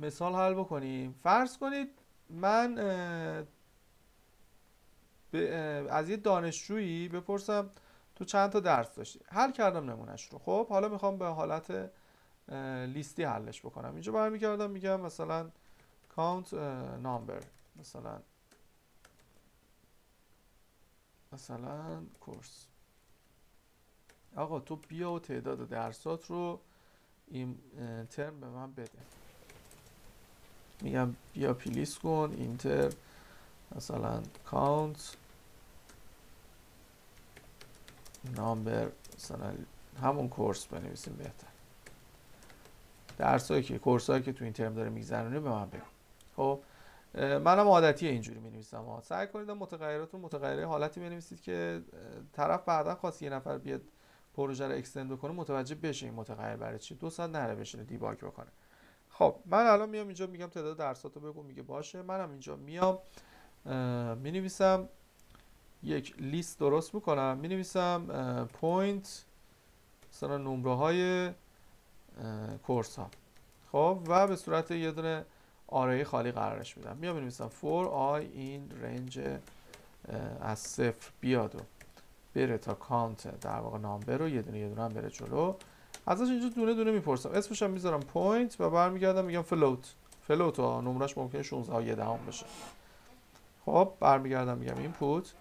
مثال حل بکنیم. فرض کنید من از یه دانشجویی بپرسم تو چند تا درس داشتی؟ حل کردم نمونهش رو. خب حالا می‌خوام به حالت لیستی حلش بکنم. اینجا برمیگردم میگم مثلا count number. مثلا مثلا کورس. آقا تو بیا و تعداد درسات رو این ترم به من بده. میگم بیا پلیس کن اینتر مثلا کانت نامبر مثلا همون کورس بنویسیم بهتر. درس که کورس هایی که تو این ترم داره میگذرونه به من بگو. خب منم عادتی اینجوری می نویسم سعی کنید متغیراتون متغیره حالتی بنویسید که طرف بعدا خواست یه نفر بیاد پروژه رو extend بکنه متوجه بشه این متغیر برای چی. دو ساعت نره بشینه debug بکنه. خب من الان میام اینجا میگم تعداد درساتو بگو میگه باشه. منم اینجا میام می نویسم یک لیست درست می‌کنم. می نویسم point مثلا نمره های course ها خب و به صورت یه دونه array خالی قرارش میدم. میام بنویسم for i in range از صفر بیاد و بره تا count در واقع number رو یه دونه یه دونه هم بره جلو. ازش اینجا دونه دونه می‌پرسم. اسمش هم می‌ذارم point و برمیگردم میگم float float ها نمرش ممکنه 16 و 1 دهم بشه. خب برمیگردم میگم input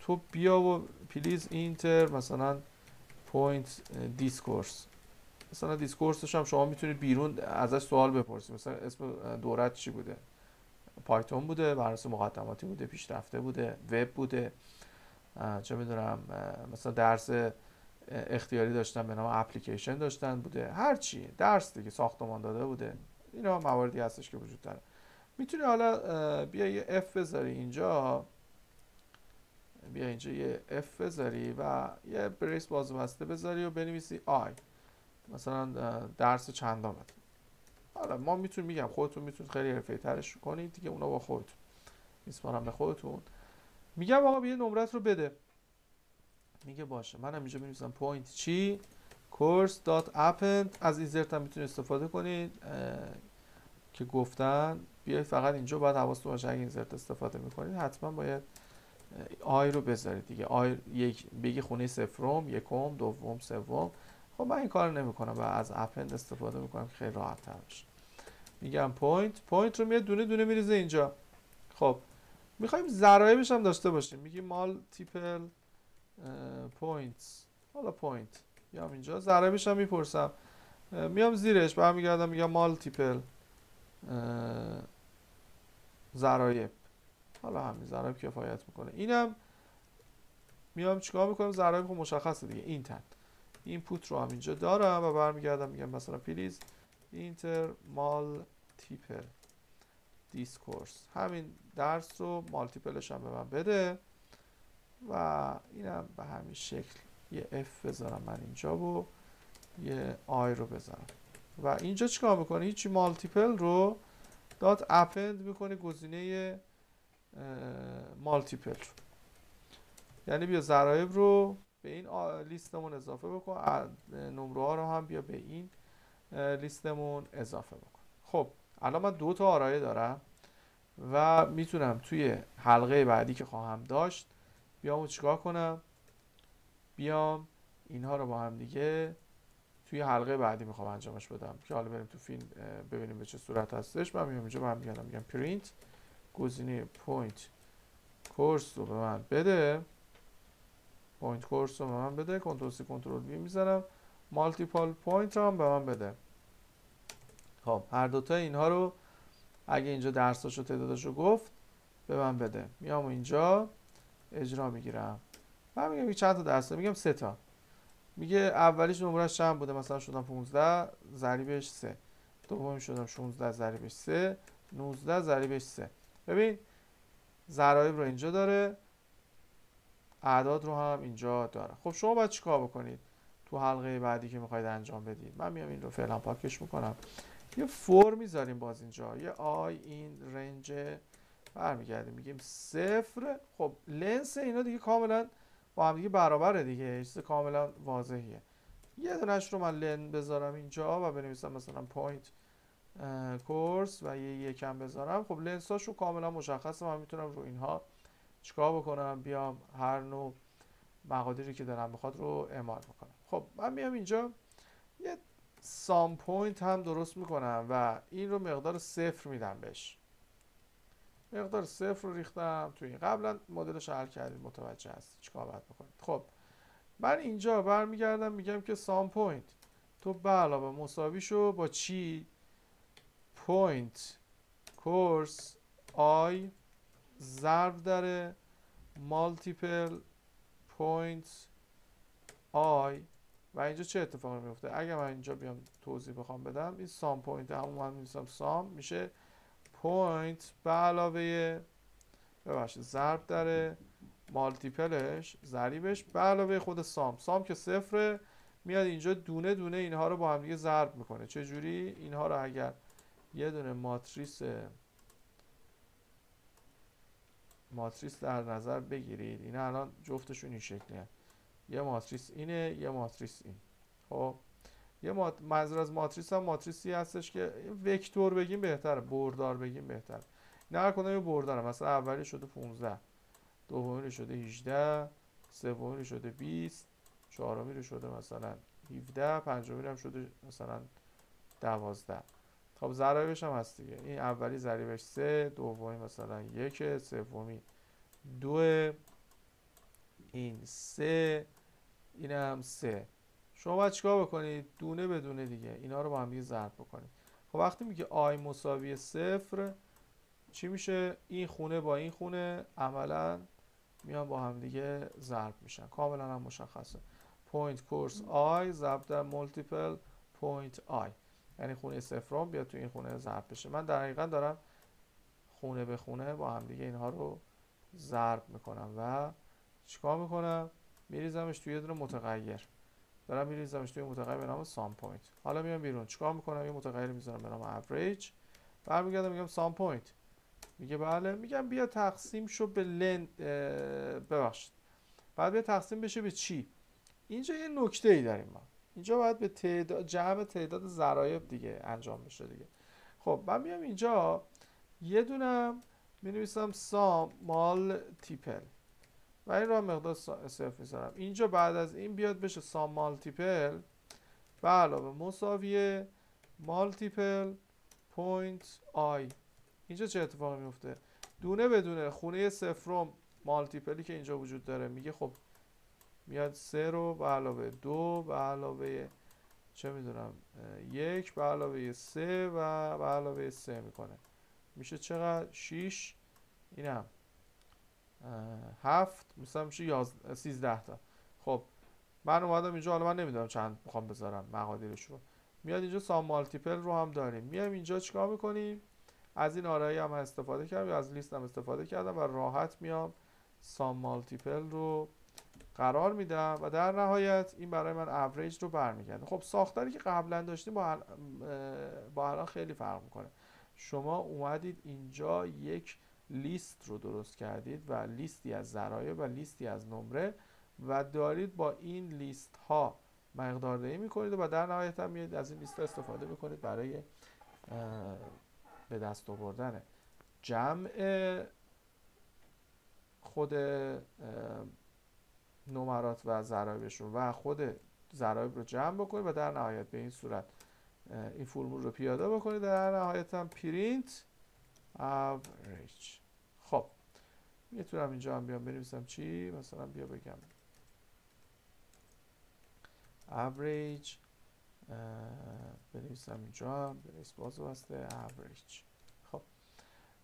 تو بیا و please enter مثلا point this course مثلا this course ش هم شما می‌تونید بیرون ازش سوال بپرسید. مثلا اسم دوره‌ت چی بوده؟ پایتون بوده برنامه مقدماتی بوده پیشرفته بوده وب بوده. چه می‌دونم مثلا درس اختیاری داشتن به نام اپلیکیشن داشتن بوده. هر چی درس دیگه ساختمان داده بوده. اینا مواردی هستش که وجود داره. می‌تونی حالا بیا یه f بذاری اینجا. بیا اینجا یه f بذاری و یه brace باز بسته بذاری و بنویسی i مثلا درس چندمت حالا ما می‌تونیم میگم خودتون می‌تونید خیلی حرفه‌ای ترش کنید دیگه اونا با خودتون. میسپارم به خودتون. میگم آقا یه نمرت رو بده. میگه باشه. منم اینجا بنویسم point چی؟ course dot append از insert هم می‌تونید استفاده کنید که گفتن. بیاید فقط اینجا باید حواستون باشه. اگه insert استفاده می‌کنید حتما باید i رو بذارید دیگه. i یک بگی خونه صفرم یکم دوم سوم. خب من این کار نمی‌کنم. و از append استفاده می‌کنم که خیلی راحت تر میگم point point رو میاد دونه دونه میریزه اینجا. خب می‌خوایم ضرایبش هم داشته باشیم. میگیم multiple points حالا point میام اینجا. ضرایبش هم می‌پرسم. میام زیرش برمیگردم میگم multiple ضرایب. حالا همین ضرایب کفایت می‌کنه. اینم میام چیکار می‌کنم؟ ضرایب خب مشخصه دیگه. int input رو هم اینجا دارم و برمیگردم میگم مثلا please enter multiple this course همین درس رو multiple ش هم به من بده. و اینم به همین شکل یه f بذارم من اینجا و یه i رو بذارم. و اینجا چیکار می‌کنه هیچی multiple رو dot append می‌کنه گزینه مالتیپل رو. یعنی بیا ضرایب رو به این لیستمون اضافه بکن نمره ها رو هم بیا به این لیستمون اضافه بکن. خب الان من دو تا آرایه دارم و می‌تونم توی حلقه بعدی که خواهم داشت بیام و چیکار کنم؟ بیام اینها رو با هم دیگه توی حلقه بعدی می‌خوام انجامش بدم. که حالا بریم تو فیلم ببینیم به چه صورت هستش. من میام اینجا برمیگردم میگم پرینت. گزینه point course رو به من بده. point course رو به من بده. control C control V می‌زنم multiple point رو هم به من بده. خب هر دوتا اینها رو اگه اینجا درستاش و تعدادش رو گفت به من بده. میام اینجا. اجرا می‌گیرم. من میگم چند تا درس میگم سه تا. میگه اولیش نمرش چند بوده؟ مثلا شدم 15 ضریبش 3 دومی شدم 16 ضریبش 3 19 ضریبش 3 ببین ضرایب رو اینجا داره اعداد رو هم اینجا داره. خب شما باید چیکار بکنید تو حلقه بعدی که می‌خواید انجام بدید؟ من میام این رو فعلا پاکش می‌کنم. یه فور می‌ذاریم باز اینجا. یه آی این رنج برمیگردیم. میگیم صفر. خب لنس اینا دیگه کاملا با هم دیگه برابره دیگه. چیز کاملا واضحیه. یه دونش رو من len بذارم اینجا و بنویسم مثلا point course و یه یکم بذارم. خب len هاشون کاملا مشخصه. من می‌تونم رو اینها چیکار بکنم؟ بیام هر نوع مقادیری که دارم بخواد رو اعمال بکنم. خب من میام اینجا. یه sum point هم درست می‌کنم و این رو مقدار صفر میدم بهش. مقدار صفر رو ریختم تو این. قبلا مدلش حل کردید متوجه هست چیکار باید بکنید خب من اینجا برمیگردم میگم که sum point. تو به علاوه مساوی شو با چی؟ point course i ضرب داره multiple point i. و اینجا چه اتفاقی میفته؟ اگر من اینجا بیام توضیح بخوام بدم این sum point همون من می‌نویسم sum میشه point به علاوه ببخشید ضرب داره مالتیپلش ضریبش به علاوه خود سام. سام که صفره میاد اینجا دونه دونه اینها رو با هم دیگه ضرب می‌کنه. چه جوری؟ اینها رو اگر یه دونه ماتریس ماتریس در نظر بگیرید اینا الان جفتشون این شکلیه. یه ماتریس اینه یه ماتریس این. خب؟ یه. منظور از ماتریس هم ماتریسی هستش که وکتور بگیم بهتره بردار بگیم بهتره نه کنم یه بردارم. مثلا اولی شده 15 دومی شده 18 سومی شده 20 چهارمی رو شده مثلا 17 پنجمی هم شده مثلا 12 خب ضرایبش هم هست دیگه. این اولی ضریبش 3 دومی مثلا 1 سومی 2 این 3 این هم 3 شما باید چیکار بکنید؟ دونه به دونه دیگه. اینا رو با هم دیگه ضرب بکنید. خب وقتی میگه i مساوی صفر چی میشه؟ این خونه با این خونه عملا میان با هم دیگه ضرب میشن. کاملا هم مشخصه. point course i ضرب در multiple point i. یعنی خونه صفرم بیاد تو این خونه ضرب بشه. من در دارم خونه به خونه با هم دیگه اینها رو ضرب می‌کنم و چیکار می‌کنم؟ میریزمش توی یه دونه متغیر. دارم میریزمش توی متغیر به نام sum point حالا میام بیرون. چیکار می‌کنم؟ یه متغیر می‌ذارم به نام اوریج برمیگردم میگم sum point میگه بله. میگم بیا تقسیم شو به len ببخشید. بعد بیا تقسیم بشه به چی؟ اینجا یه نکته ای داریم ما. اینجا باید به تعداد جمع تعداد ضرایب دیگه انجام بشه دیگه. خب من میام اینجا. یه دونم می نویسم sum multiple و این را مقدار صفر می‌ذارم اینجا بعد از این بیاد بشه sum multiple. به علاوه مساویه multiple point i. اینجا چه اتفاقی میفته؟ دونه بدونه خونه صفرم multiple ی که اینجا وجود داره میگه خب میاد سه رو به علاوه دو به علاوه چه می‌دونم یک به علاوه سه و به علاوه سه می‌کنه. میشه چقدر؟ شیش. اینم. هفت مثلا میشه یاز... سیزده تا. خب من اومدم اینجا حالا من نمی‌دونم چند می‌خوام بذارم مقادیرش رو. میاد اینجا سام مالتیپل رو هم داریم. میایم اینجا چیکار می‌کنیم؟ از این آرایی هم استفاده کردم یا از لیست هم استفاده کردم و راحت میام سام مالتیپل رو قرار میدم و در نهایت این برای من اوریج رو برمیگرده خب ساختاری که قبلا داشتیم با, با الان خیلی فرق می‌کنه. شما اومدید اینجا یک لیست رو درست کردید و لیستی از ذرایع و لیستی از نمره و دارید با این لیست ها مقداردهی می‌کنید و در نهایت هم میاد از این لیست استفاده می‌کنید برای به دست آوردن. جمع خود نمرات و ضرایبشون و خود ضرایب رو جمع بکنید و در نهایت به این صورت این فرمول رو پیاده بکنید در نهایت هم پرینت. average می‌تونم اینجا هم بیام بنویسم چی؟ مثلا بیا بگم. Average بنویسم اینجا هم بنویس باز بسته. Average. خب.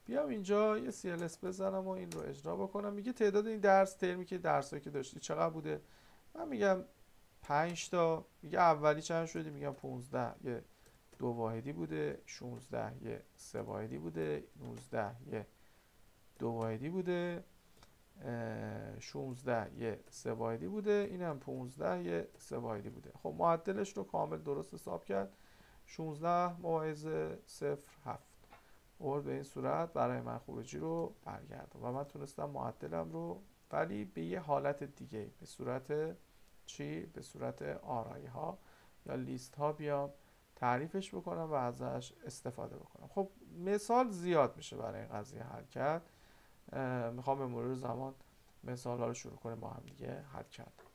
بیام اینجا یه CLS بزنم و این رو اجرا بکنم. میگه تعداد این درس ترمی که درسایی که داشتی چقدر بوده؟ من میگم 5 تا. میگه اولی چند شدی؟ میگم 15 یه دو واحدی بوده. 16 یه سه واحدی بوده. 19 یه دو واحدی بوده 16 یه سه واحدی بوده اینم 15 یه سه واحدی بوده. خب معدلش رو کامل درست حساب کرد. 16 ممیز 0 7 اور به این صورت برای من خروجی رو برگردم و من تونستم معدلم رو ولی به یه حالت دیگه به صورت چی؟ به صورت آرایی ها یا لیست ها بیام تعریفش بکنم و ازش استفاده بکنم. خب مثال زیاد میشه برای این قضیه حل کرد می‌خوام به مرور زمان مثال رو شروع کنیم با هم دیگه حل کرد